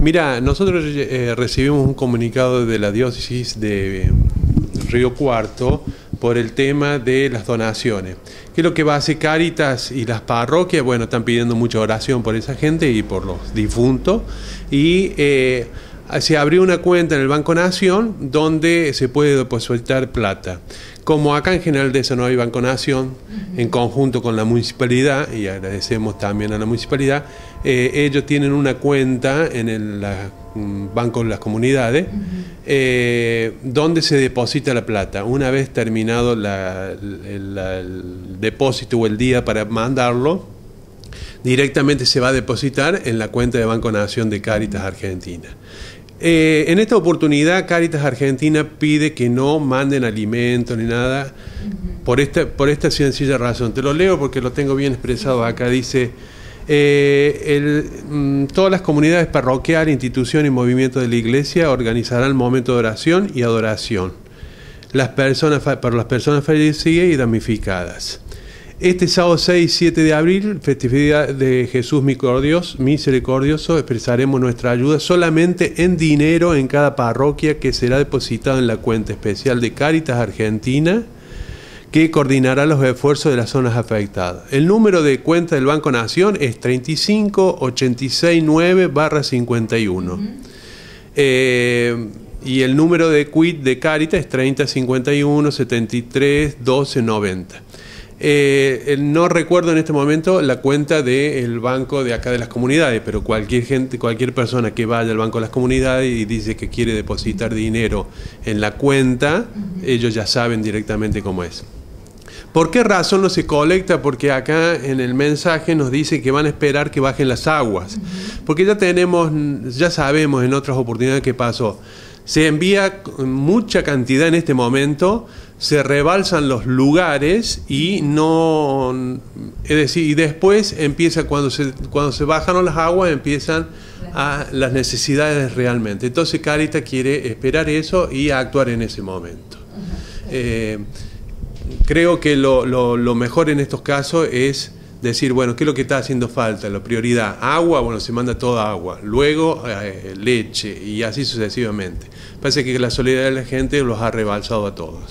Mira, nosotros eh, recibimos un comunicado de la diócesis de eh, Río Cuarto por el tema de las donaciones. ¿Qué es lo que va a hacer Caritas y las parroquias? Bueno, están pidiendo mucha oración por esa gente y por los difuntos. Y eh, se abrió una cuenta en el Banco Nación donde se puede depositar plata. Como acá en General de no hay Banco Nación, en conjunto con la municipalidad, y agradecemos también a la municipalidad, eh, ellos tienen una cuenta en el mm, Banco de las Comunidades, eh, donde se deposita la plata. Una vez terminado el depósito o el día para mandarlo, directamente se va a depositar en la cuenta de Banco Nación de Cáritas Argentina. Eh, en esta oportunidad, Caritas Argentina pide que no manden alimentos ni nada por, esta, por esta sencilla razón. Te lo leo porque lo tengo bien expresado acá. Dice, eh, mm, todas las comunidades parroquiales, instituciones y movimientos de la iglesia organizarán momento de oración y adoración las personas, para las personas fallecidas y damnificadas. Este sábado 6 y 7 de abril, festividad de Jesús misericordioso, expresaremos nuestra ayuda solamente en dinero en cada parroquia que será depositado en la cuenta especial de Cáritas Argentina que coordinará los esfuerzos de las zonas afectadas. El número de cuenta del Banco Nación es 35869-51. Eh, y el número de quit de Cáritas es 3051 73 12 90. Eh, no recuerdo en este momento la cuenta del banco de acá de las comunidades, pero cualquier gente, cualquier persona que vaya al banco de las comunidades y dice que quiere depositar dinero en la cuenta, ellos ya saben directamente cómo es. ¿Por qué razón no se colecta? Porque acá en el mensaje nos dice que van a esperar que bajen las aguas. Porque ya tenemos, ya sabemos en otras oportunidades que pasó. Se envía mucha cantidad en este momento, se rebalsan los lugares y no es decir y después empieza cuando se cuando se bajan las aguas empiezan a las necesidades realmente entonces Carita quiere esperar eso y actuar en ese momento eh, creo que lo, lo, mejor en estos casos es decir, bueno, ¿qué es lo que está haciendo falta? La prioridad, agua, bueno, se manda toda agua, luego eh, leche y así sucesivamente. Parece que la solidaridad de la gente los ha rebalsado a todos.